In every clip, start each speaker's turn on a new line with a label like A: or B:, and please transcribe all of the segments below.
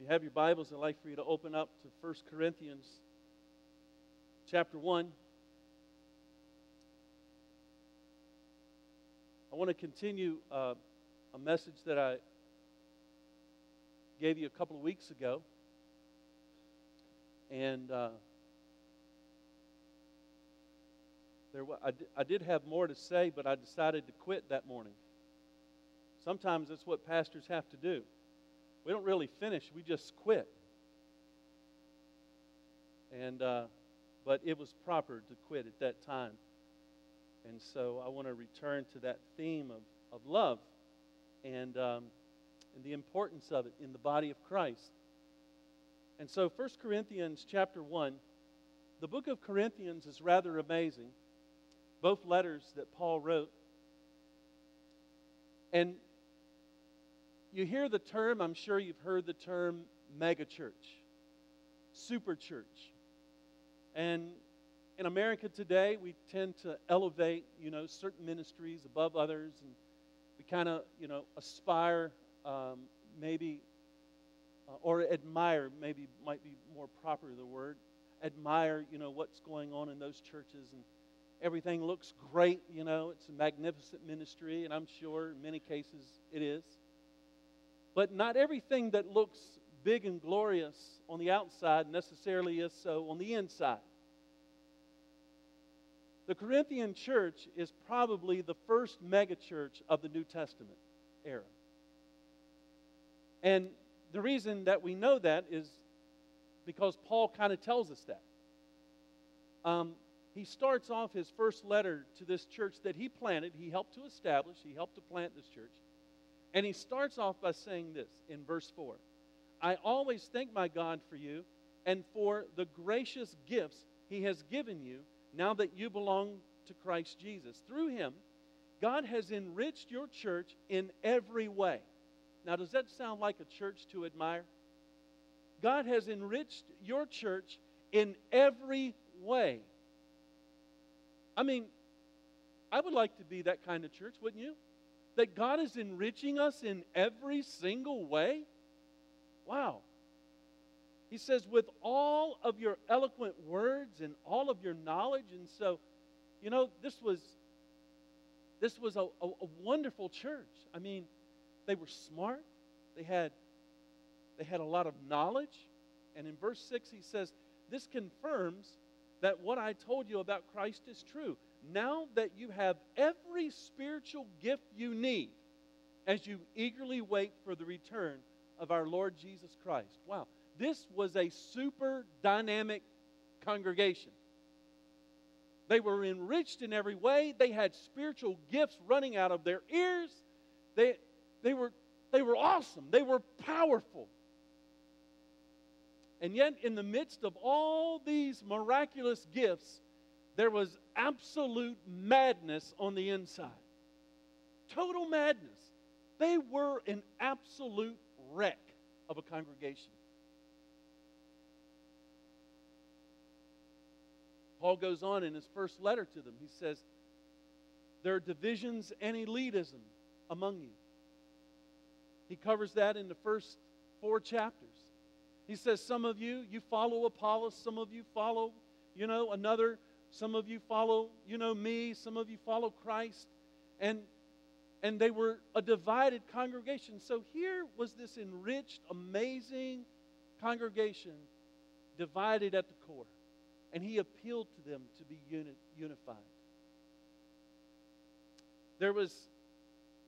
A: If you have your Bibles, I'd like for you to open up to 1 Corinthians chapter 1. I want to continue uh, a message that I gave you a couple of weeks ago. And uh, there, I, I did have more to say, but I decided to quit that morning. Sometimes that's what pastors have to do. We don't really finish, we just quit. And, uh, but it was proper to quit at that time. And so I want to return to that theme of, of love and, um, and the importance of it in the body of Christ. And so 1 Corinthians chapter 1, the book of Corinthians is rather amazing. Both letters that Paul wrote. And you hear the term, I'm sure you've heard the term megachurch, super church. And in America today, we tend to elevate, you know, certain ministries above others, and we kind of, you know, aspire, um, maybe, uh, or admire, maybe might be more proper the word, admire, you know, what's going on in those churches, and everything looks great, you know, it's a magnificent ministry, and I'm sure in many cases it is. But not everything that looks big and glorious on the outside necessarily is so on the inside. The Corinthian church is probably the first megachurch of the New Testament era. And the reason that we know that is because Paul kind of tells us that. Um, he starts off his first letter to this church that he planted, he helped to establish, he helped to plant this church. And he starts off by saying this in verse 4 I always thank my God for you and for the gracious gifts he has given you now that you belong to Christ Jesus. Through him, God has enriched your church in every way. Now, does that sound like a church to admire? God has enriched your church in every way. I mean, I would like to be that kind of church, wouldn't you? That God is enriching us in every single way? Wow. He says, with all of your eloquent words and all of your knowledge. And so, you know, this was this was a, a, a wonderful church. I mean, they were smart. They had they had a lot of knowledge. And in verse 6 he says, This confirms that what I told you about Christ is true now that you have every spiritual gift you need as you eagerly wait for the return of our Lord Jesus Christ. Wow, this was a super dynamic congregation. They were enriched in every way. They had spiritual gifts running out of their ears. They, they, were, they were awesome. They were powerful. And yet, in the midst of all these miraculous gifts, there was absolute madness on the inside. Total madness. They were an absolute wreck of a congregation. Paul goes on in his first letter to them. He says, There are divisions and elitism among you. He covers that in the first four chapters. He says, Some of you, you follow Apollos, some of you follow, you know, another some of you follow, you know, me. Some of you follow Christ. And, and they were a divided congregation. So here was this enriched, amazing congregation divided at the core. And he appealed to them to be uni- unified. There was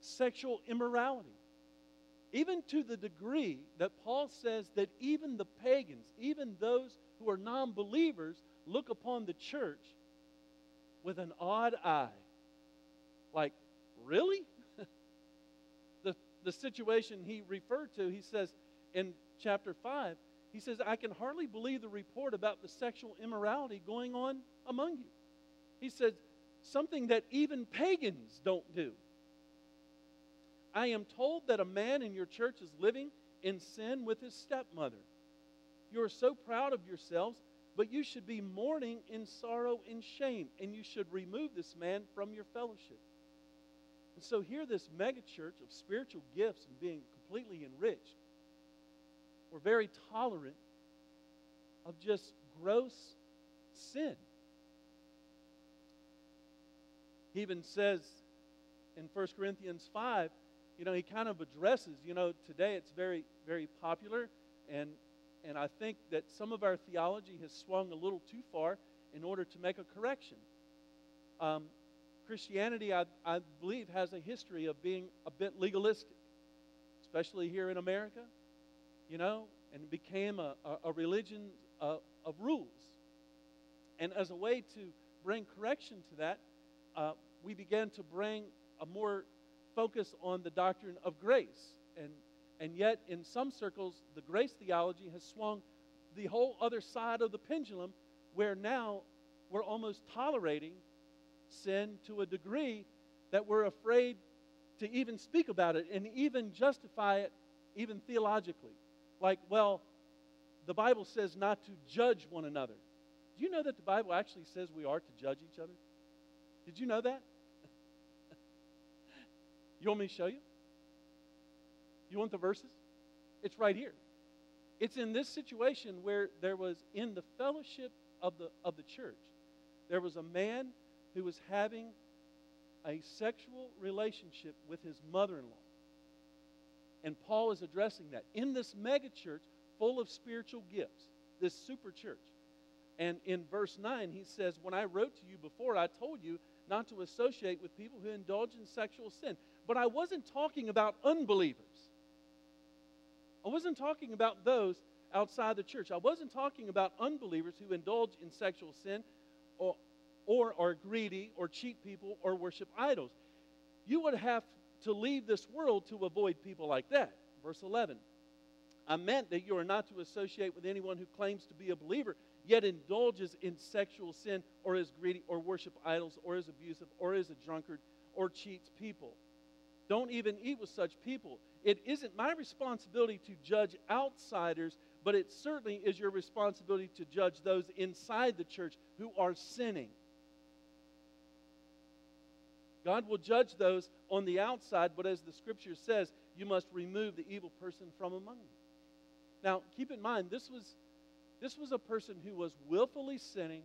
A: sexual immorality, even to the degree that Paul says that even the pagans, even those who are non believers, look upon the church with an odd eye. Like, really? the, the situation he referred to, he says in chapter 5, he says, I can hardly believe the report about the sexual immorality going on among you. He said, something that even pagans don't do. I am told that a man in your church is living in sin with his stepmother. You are so proud of yourselves but you should be mourning in sorrow and shame, and you should remove this man from your fellowship. And so, here, this megachurch of spiritual gifts and being completely enriched were very tolerant of just gross sin. He even says in 1 Corinthians 5, you know, he kind of addresses, you know, today it's very, very popular, and, and I think that some of our theology has swung a little too far in order to make a correction. Um, Christianity, I, I believe, has a history of being a bit legalistic, especially here in America, you know, and became a, a, a religion of, of rules. And as a way to bring correction to that, uh, we began to bring a more focus on the doctrine of grace. And, and yet, in some circles, the grace theology has swung the whole other side of the pendulum, where now we're almost tolerating sin to a degree that we're afraid to even speak about it and even justify it, even theologically. Like, well, the Bible says not to judge one another. Do you know that the Bible actually says we are to judge each other? Did you know that? you want me to show you? You want the verses? It's right here. It's in this situation where there was in the fellowship of the of the church, there was a man who was having a sexual relationship with his mother-in-law. And Paul is addressing that in this mega church full of spiritual gifts, this super church. And in verse 9, he says, When I wrote to you before, I told you not to associate with people who indulge in sexual sin. But I wasn't talking about unbelievers. I wasn't talking about those outside the church. I wasn't talking about unbelievers who indulge in sexual sin or, or are greedy or cheat people or worship idols. You would have to leave this world to avoid people like that. Verse 11 I meant that you are not to associate with anyone who claims to be a believer yet indulges in sexual sin or is greedy or worship idols or is abusive or is a drunkard or cheats people. Don't even eat with such people. It isn't my responsibility to judge outsiders, but it certainly is your responsibility to judge those inside the church who are sinning. God will judge those on the outside, but as the scripture says, you must remove the evil person from among you. Now, keep in mind, this was this was a person who was willfully sinning,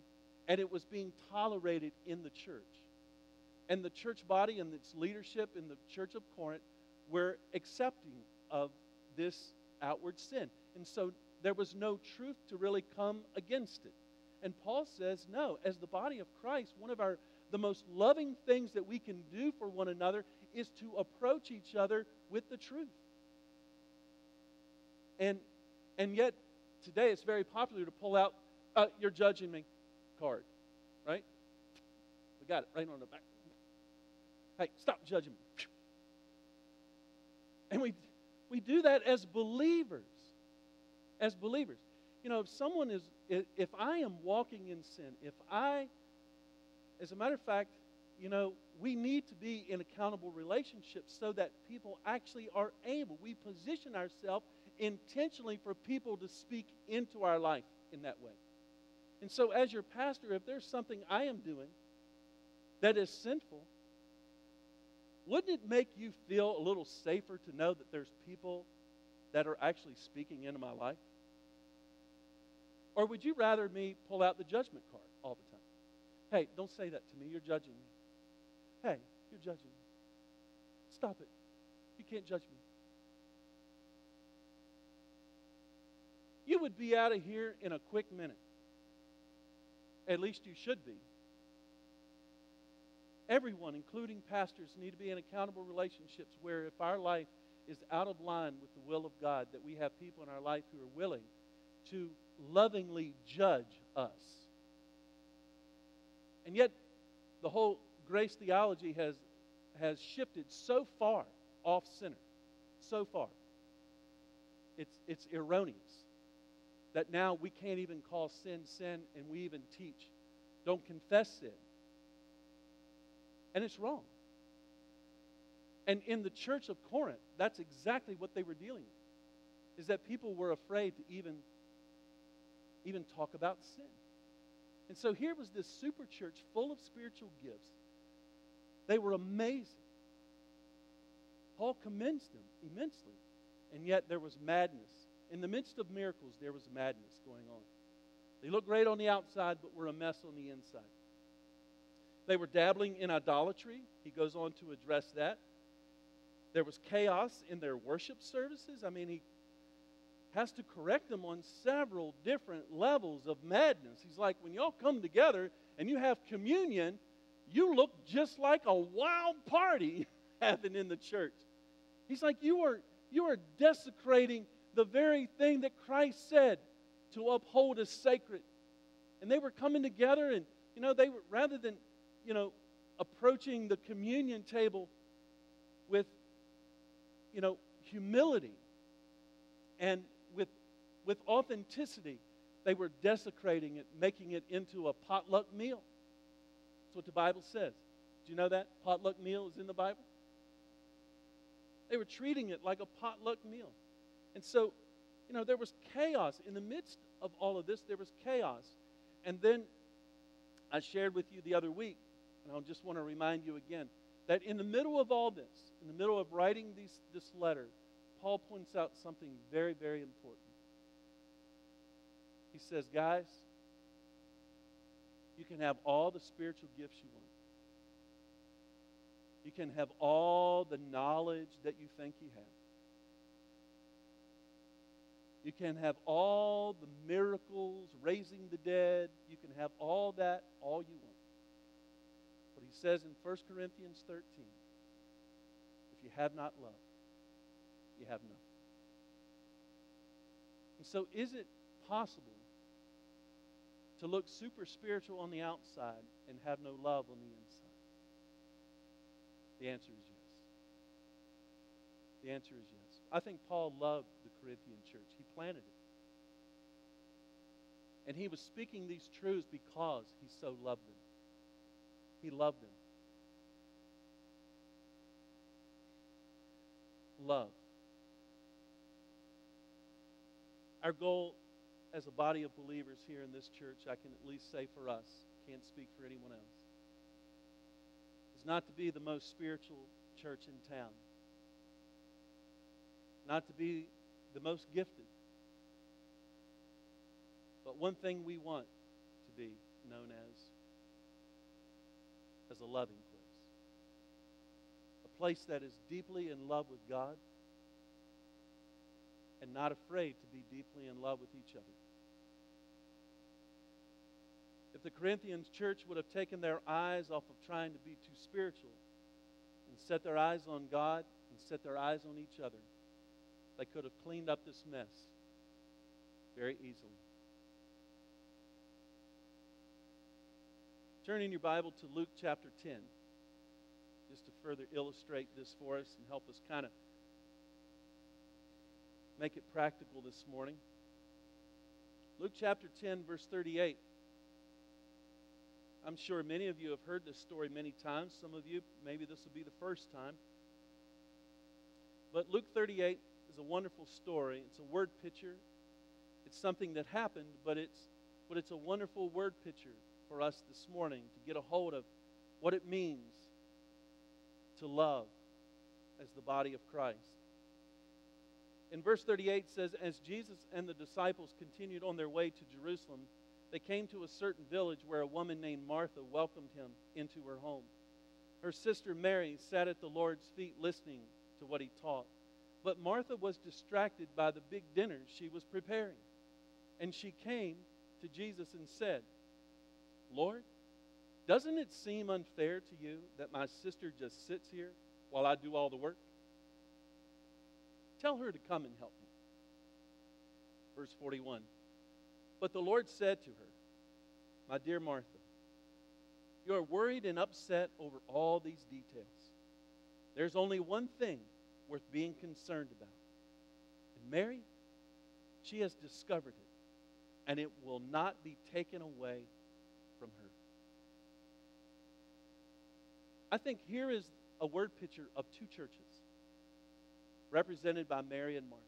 A: and it was being tolerated in the church. And the church body and its leadership in the church of Corinth were accepting of this outward sin. And so there was no truth to really come against it. And Paul says, no, as the body of Christ, one of our the most loving things that we can do for one another is to approach each other with the truth. And and yet today it's very popular to pull out uh, you're judging me card, right? We got it right on the back. Hey, stop judging me. And we, we do that as believers. As believers. You know, if someone is, if I am walking in sin, if I, as a matter of fact, you know, we need to be in accountable relationships so that people actually are able, we position ourselves intentionally for people to speak into our life in that way. And so, as your pastor, if there's something I am doing that is sinful, wouldn't it make you feel a little safer to know that there's people that are actually speaking into my life? Or would you rather me pull out the judgment card all the time? Hey, don't say that to me. You're judging me. Hey, you're judging me. Stop it. You can't judge me. You would be out of here in a quick minute. At least you should be. Everyone, including pastors, need to be in accountable relationships where if our life is out of line with the will of God, that we have people in our life who are willing to lovingly judge us. And yet, the whole grace theology has, has shifted so far off center, so far. It's, it's erroneous that now we can't even call sin sin and we even teach don't confess sin. And it's wrong. And in the church of Corinth, that's exactly what they were dealing with. Is that people were afraid to even even talk about sin. And so here was this super church full of spiritual gifts. They were amazing. Paul commends them immensely. And yet there was madness in the midst of miracles, there was madness going on. They looked great on the outside, but were a mess on the inside. They were dabbling in idolatry. He goes on to address that. There was chaos in their worship services. I mean, he has to correct them on several different levels of madness. He's like, when y'all come together and you have communion, you look just like a wild party happening in the church. He's like, you are, you are desecrating the very thing that Christ said to uphold as sacred. And they were coming together, and, you know, they were, rather than, you know, approaching the communion table with, you know, humility and with, with authenticity, they were desecrating it, making it into a potluck meal. That's what the Bible says. Do you know that? Potluck meal is in the Bible. They were treating it like a potluck meal. And so, you know, there was chaos. In the midst of all of this, there was chaos. And then I shared with you the other week, and I just want to remind you again, that in the middle of all this, in the middle of writing these, this letter, Paul points out something very, very important. He says, guys, you can have all the spiritual gifts you want. You can have all the knowledge that you think you have. You can have all the miracles, raising the dead. You can have all that, all you want. Says in 1 Corinthians 13, if you have not love, you have nothing. And so, is it possible to look super spiritual on the outside and have no love on the inside? The answer is yes. The answer is yes. I think Paul loved the Corinthian church, he planted it. And he was speaking these truths because he so loved them. He loved them. Love. Our goal as a body of believers here in this church, I can at least say for us, can't speak for anyone else, is not to be the most spiritual church in town, not to be the most gifted. But one thing we want to be known as as a loving place. A place that is deeply in love with God and not afraid to be deeply in love with each other. If the Corinthians church would have taken their eyes off of trying to be too spiritual and set their eyes on God and set their eyes on each other, they could have cleaned up this mess very easily. Turn in your Bible to Luke chapter 10, just to further illustrate this for us and help us kind of make it practical this morning. Luke chapter 10, verse 38. I'm sure many of you have heard this story many times. Some of you, maybe this will be the first time. But Luke 38 is a wonderful story. It's a word picture. It's something that happened, but it's, but it's a wonderful word picture for us this morning to get a hold of what it means to love as the body of Christ. In verse 38 says, As Jesus and the disciples continued on their way to Jerusalem, they came to a certain village where a woman named Martha welcomed him into her home. Her sister Mary sat at the Lord's feet listening to what he taught. But Martha was distracted by the big dinner she was preparing. And she came to Jesus and said, Lord, doesn't it seem unfair to you that my sister just sits here while I do all the work? Tell her to come and help me. Verse 41. But the Lord said to her, My dear Martha, you are worried and upset over all these details. There's only one thing worth being concerned about. And Mary, she has discovered it, and it will not be taken away from her. I think here is a word picture of two churches represented by Mary and Martha,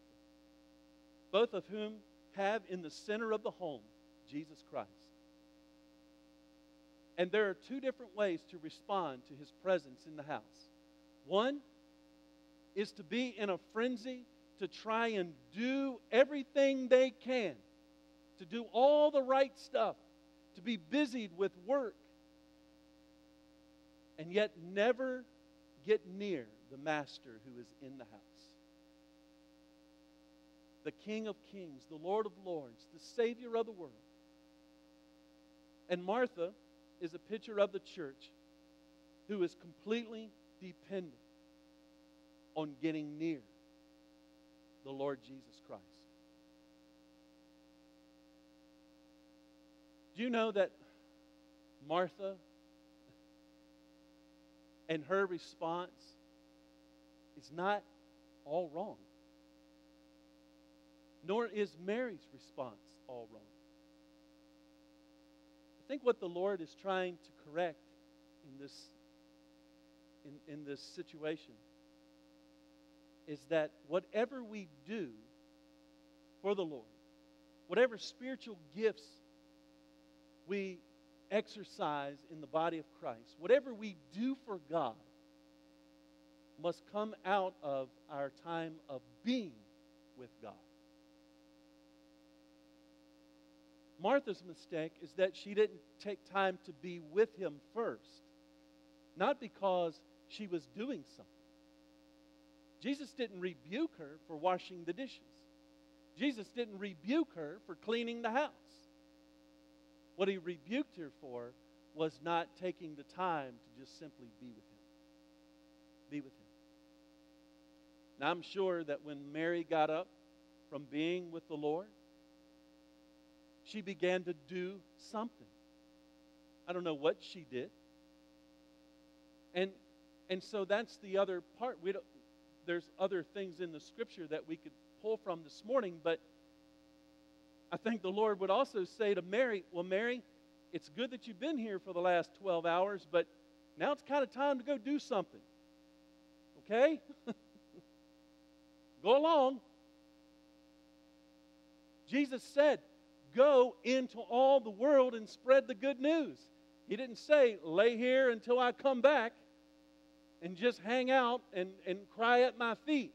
A: both of whom have in the center of the home Jesus Christ. And there are two different ways to respond to his presence in the house. One is to be in a frenzy to try and do everything they can, to do all the right stuff, to be busied with work, and yet never get near the master who is in the house. The King of Kings, the Lord of Lords, the Savior of the world. And Martha is a picture of the church who is completely dependent on getting near the Lord Jesus Christ. Do you know that Martha and her response is not all wrong? Nor is Mary's response all wrong. I think what the Lord is trying to correct in this, in, in this situation is that whatever we do for the Lord, whatever spiritual gifts we exercise in the body of Christ, whatever we do for God, must come out of our time of being with God. Martha's mistake is that she didn't take time to be with him first, not because she was doing something. Jesus didn't rebuke her for washing the dishes. Jesus didn't rebuke her for cleaning the house. What he rebuked her for was not taking the time to just simply be with him. Be with him. Now, I'm sure that when Mary got up from being with the Lord, she began to do something. I don't know what she did. And and so that's the other part. We don't, there's other things in the scripture that we could pull from this morning, but I think the Lord would also say to Mary, Well, Mary, it's good that you've been here for the last 12 hours, but now it's kind of time to go do something. Okay? go along. Jesus said, Go into all the world and spread the good news. He didn't say, Lay here until I come back and just hang out and, and cry at my feet.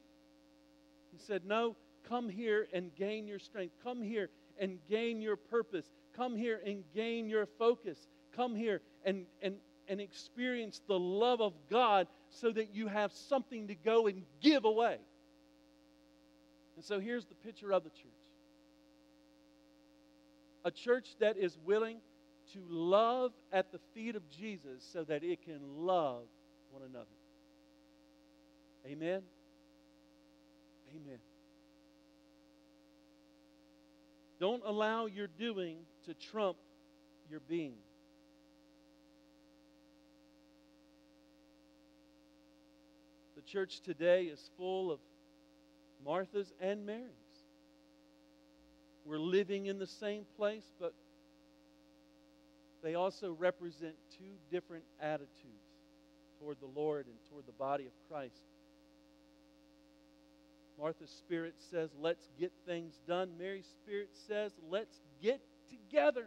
A: He said, No, come here and gain your strength. Come here and gain your purpose. Come here and gain your focus. Come here and, and, and experience the love of God so that you have something to go and give away. And so here's the picture of the church a church that is willing to love at the feet of Jesus so that it can love one another. Amen? Amen. Don't allow your doing to trump your being. The church today is full of Marthas and Marys. We're living in the same place, but they also represent two different attitudes toward the Lord and toward the body of Christ. Martha's spirit says, let's get things done. Mary's spirit says, let's get together.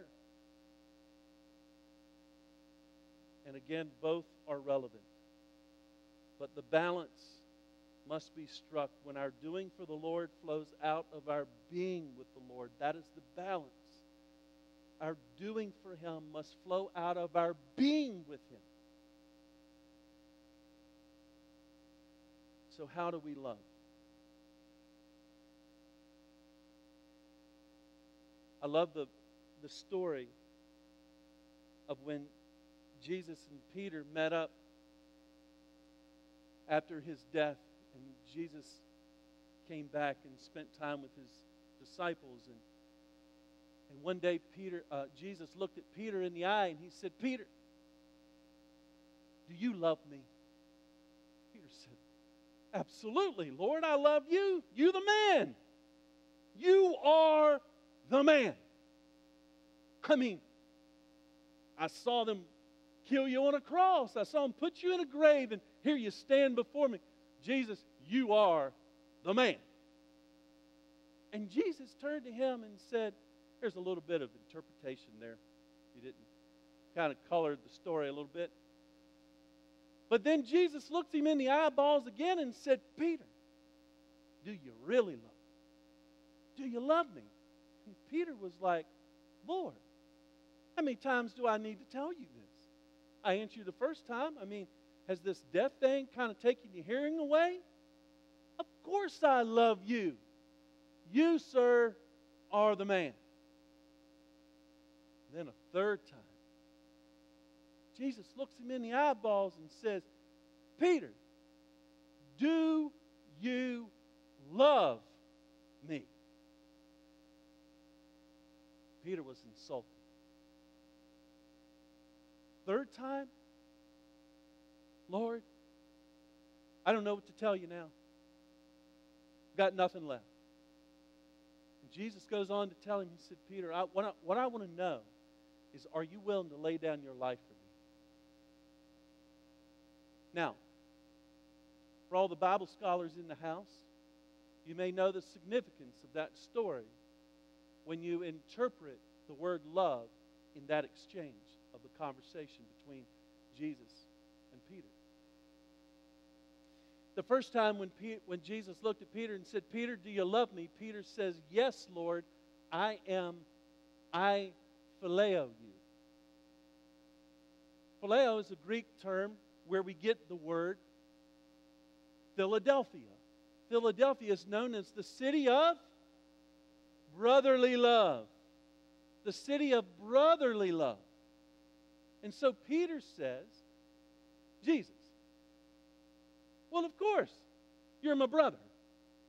A: And again, both are relevant. But the balance must be struck when our doing for the Lord flows out of our being with the Lord. That is the balance. Our doing for Him must flow out of our being with Him. So, how do we love? I love the, the story of when Jesus and Peter met up after his death, and Jesus came back and spent time with his disciples. And, and one day, Peter, uh, Jesus looked at Peter in the eye and he said, Peter, do you love me? Peter said, Absolutely, Lord, I love you. You the man. You are the man. I mean, I saw them kill you on a cross. I saw them put you in a grave, and here you stand before me. Jesus, you are the man. And Jesus turned to him and said, There's a little bit of interpretation there. You didn't kind of colored the story a little bit. But then Jesus looked him in the eyeballs again and said, Peter, Do you really love me? Do you love me? And Peter was like, Lord, how many times do I need to tell you this? I answered you the first time. I mean, has this death thing kind of taken your hearing away? Of course I love you. You, sir, are the man. Then a third time, Jesus looks him in the eyeballs and says, Peter, do you love me? Peter was insulted. Third time, Lord, I don't know what to tell you now. Got nothing left. And Jesus goes on to tell him, He said, Peter, I, what, I, what I want to know is are you willing to lay down your life for me? Now, for all the Bible scholars in the house, you may know the significance of that story when you interpret the word love in that exchange of the conversation between Jesus and Peter. The first time when, Pe- when Jesus looked at Peter and said, Peter, do you love me? Peter says, Yes, Lord, I am, I phileo you. Phileo is a Greek term where we get the word Philadelphia. Philadelphia is known as the city of brotherly love. The city of brotherly love. And so Peter says, Jesus. Well, of course, you're my brother.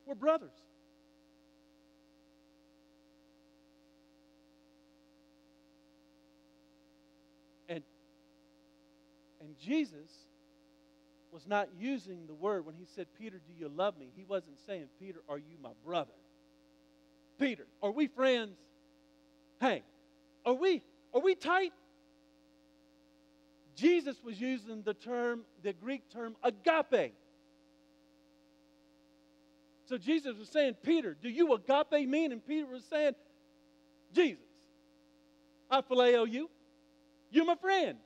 A: We're brothers. And, and Jesus was not using the word when he said, Peter, do you love me? He wasn't saying, Peter, are you my brother? Peter, are we friends? Hey, are we are we tight? Jesus was using the term, the Greek term agape. So Jesus was saying, Peter, do you agape mean? And Peter was saying, Jesus, I phileo you. You're my friend.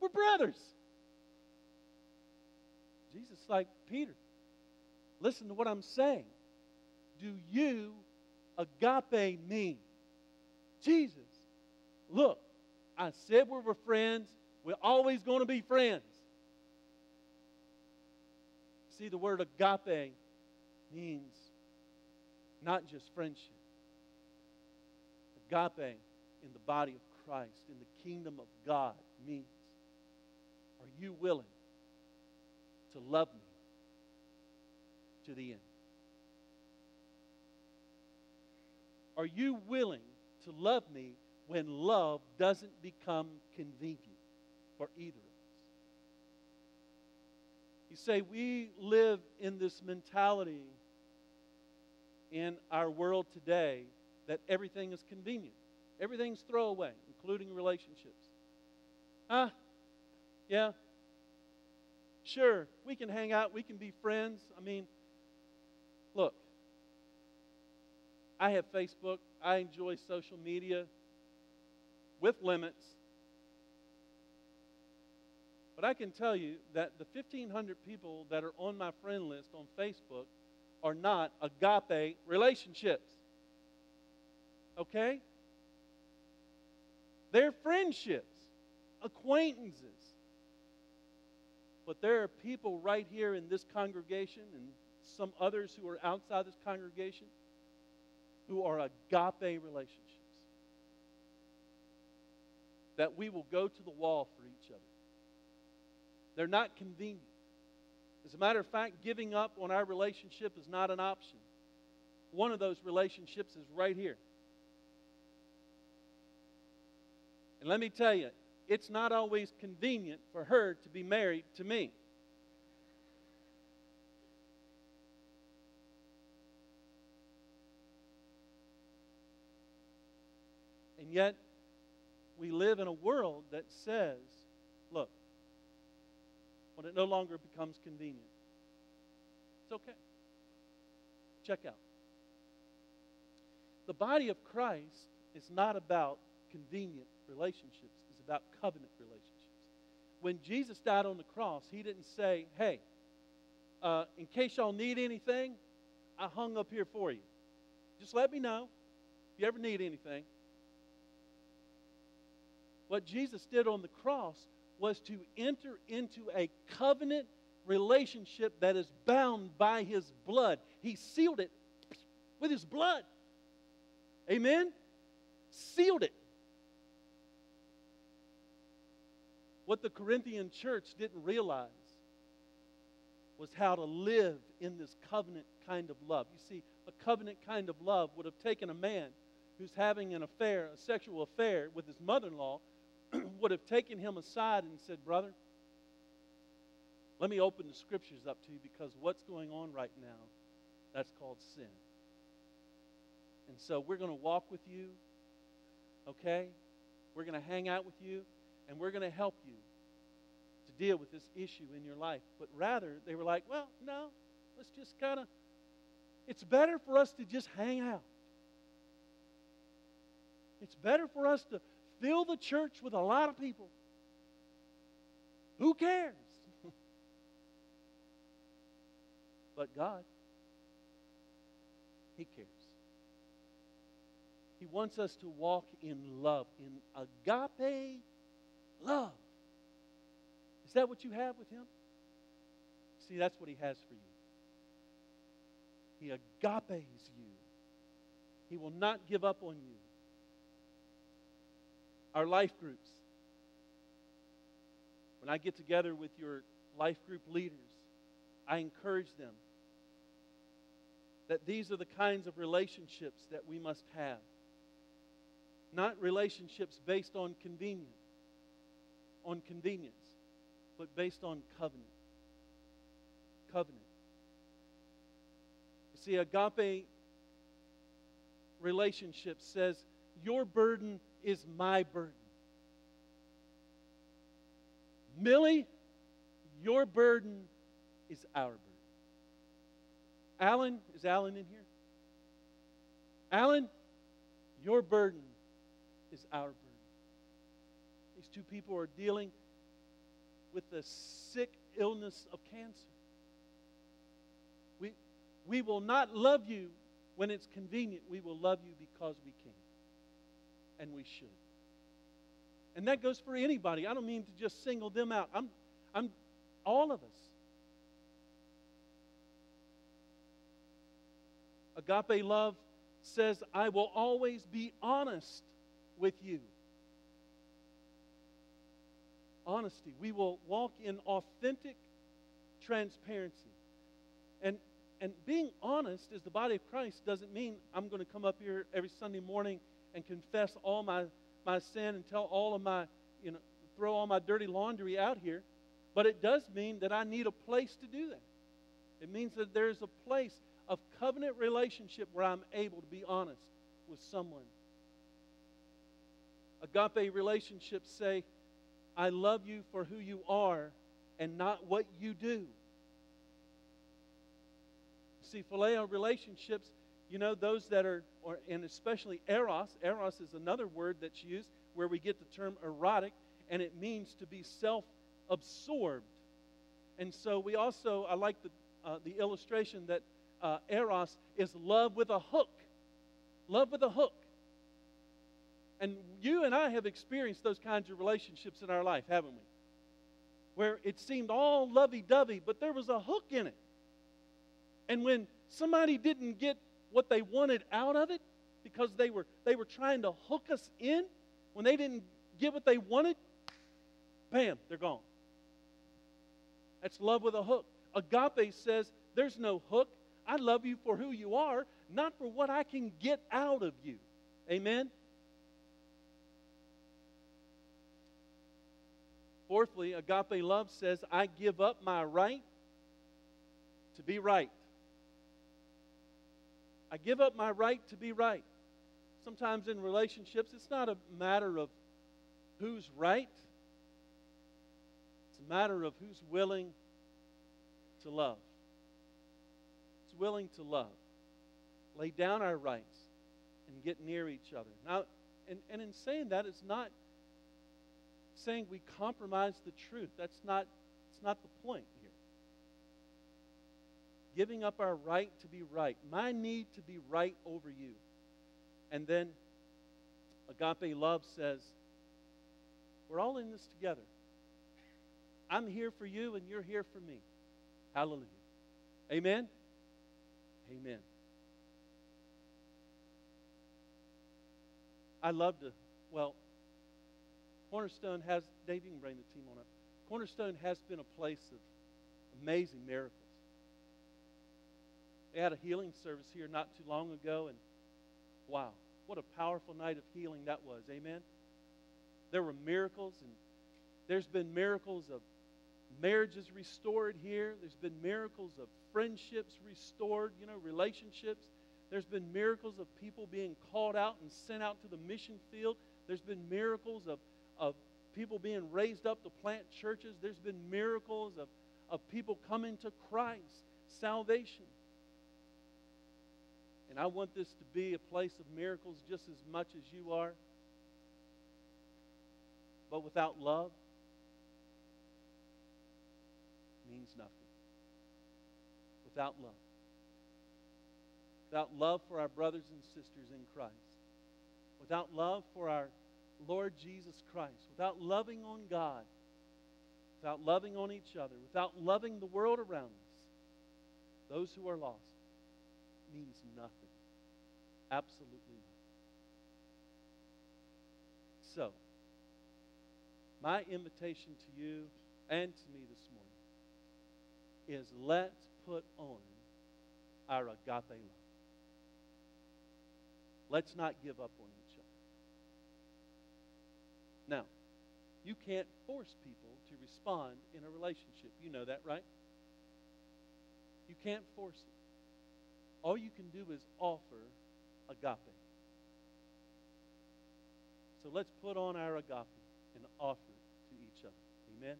A: We're brothers. Jesus like, Peter, listen to what I'm saying. Do you agape me? Jesus, look, I said we were friends. We're always going to be friends. See, the word agape means not just friendship. Agape in the body of Christ, in the kingdom of God, means are you willing to love me to the end? Are you willing to love me when love doesn't become convenient for either of us? You say, we live in this mentality in our world today that everything is convenient. Everything's throwaway, including relationships. Ah, yeah. Sure, we can hang out, we can be friends. I mean, look, I have Facebook, I enjoy social media with limits. But I can tell you that the 1,500 people that are on my friend list on Facebook are not agape relationships. Okay? They're friendships, acquaintances. But there are people right here in this congregation and some others who are outside this congregation who are agape relationships. That we will go to the wall for each other. They're not convenient. As a matter of fact, giving up on our relationship is not an option. One of those relationships is right here. And let me tell you, it's not always convenient for her to be married to me. And yet, we live in a world that says, look, when it no longer becomes convenient, it's okay. Check out. The body of Christ is not about convenient relationships, it's about covenant relationships. When Jesus died on the cross, he didn't say, hey, uh, in case y'all need anything, I hung up here for you. Just let me know if you ever need anything. What Jesus did on the cross was to enter into a covenant relationship that is bound by his blood. He sealed it with his blood. Amen? Sealed it. What the Corinthian church didn't realize was how to live in this covenant kind of love. You see, a covenant kind of love would have taken a man who's having an affair, a sexual affair with his mother in law, would have taken him aside and said, Brother, let me open the scriptures up to you because what's going on right now, that's called sin. And so we're going to walk with you, okay? We're going to hang out with you, and we're going to help you to deal with this issue in your life. But rather, they were like, well, no, let's just kind of, it's better for us to just hang out. It's better for us to fill the church with a lot of people. Who cares? but God, He cares. He wants us to walk in love, in agape love. Is that what you have with Him? See, that's what He has for you. He agapes you. He will not give up on you. Our life groups. When I get together with your life group leaders, I encourage them that these are the kinds of relationships that we must have. Not relationships based on convenience, on convenience, but based on covenant. Covenant. You see, agape relationship says, Your burden is my burden. Millie, your burden is our burden. Alan, is Alan in here? Alan, your burden is our burden. These two people are dealing with the sick illness of cancer. We, we will not love you when it's convenient. We will love you because we can. And we should. And that goes for anybody. I don't mean to just single them out. I'm, I'm all of us. Agape love says, I will always be honest with you. Honesty. We will walk in authentic transparency. And, and being honest as the body of Christ doesn't mean I'm going to come up here every Sunday morning and confess all my, my sin and tell all of my, you know, throw all my dirty laundry out here. But it does mean that I need a place to do that. It means that there's a place of covenant relationship where I'm able to be honest with someone Agape relationships say, I love you for who you are and not what you do. See, phileo relationships, you know, those that are, or, and especially eros, eros is another word that's used where we get the term erotic, and it means to be self absorbed. And so we also, I like the, uh, the illustration that uh, eros is love with a hook. Love with a hook. And you and I have experienced those kinds of relationships in our life, haven't we? Where it seemed all lovey dovey, but there was a hook in it. And when somebody didn't get what they wanted out of it because they were, they were trying to hook us in, when they didn't get what they wanted, bam, they're gone. That's love with a hook. Agape says, There's no hook. I love you for who you are, not for what I can get out of you. Amen? Fourthly, agape love says, I give up my right to be right. I give up my right to be right. Sometimes in relationships, it's not a matter of who's right, it's a matter of who's willing to love. It's willing to love. Lay down our rights and get near each other. Now, and, and in saying that, it's not saying we compromise the truth. That's not, it's not the point. Giving up our right to be right, my need to be right over you. And then agape love says, we're all in this together. I'm here for you and you're here for me. Hallelujah. Amen? Amen. I love to, well, Cornerstone has, Dave, you can bring the team on up. Cornerstone has been a place of amazing miracles. They had a healing service here not too long ago, and wow, what a powerful night of healing that was. Amen? There were miracles, and there's been miracles of marriages restored here. There's been miracles of friendships restored, you know, relationships. There's been miracles of people being called out and sent out to the mission field. There's been miracles of, of people being raised up to plant churches. There's been miracles of, of people coming to Christ, salvation. And I want this to be a place of miracles just as much as you are. But without love, means nothing. Without love. Without love for our brothers and sisters in Christ. Without love for our Lord Jesus Christ. Without loving on God. Without loving on each other. Without loving the world around us. Those who are lost means nothing. Absolutely nothing. So, my invitation to you and to me this morning is let's put on our agape love. Let's not give up on each other. Now, you can't force people to respond in a relationship. You know that, right? You can't force it. All you can do is offer agape. So let's put on our agape and offer it to each other. Amen?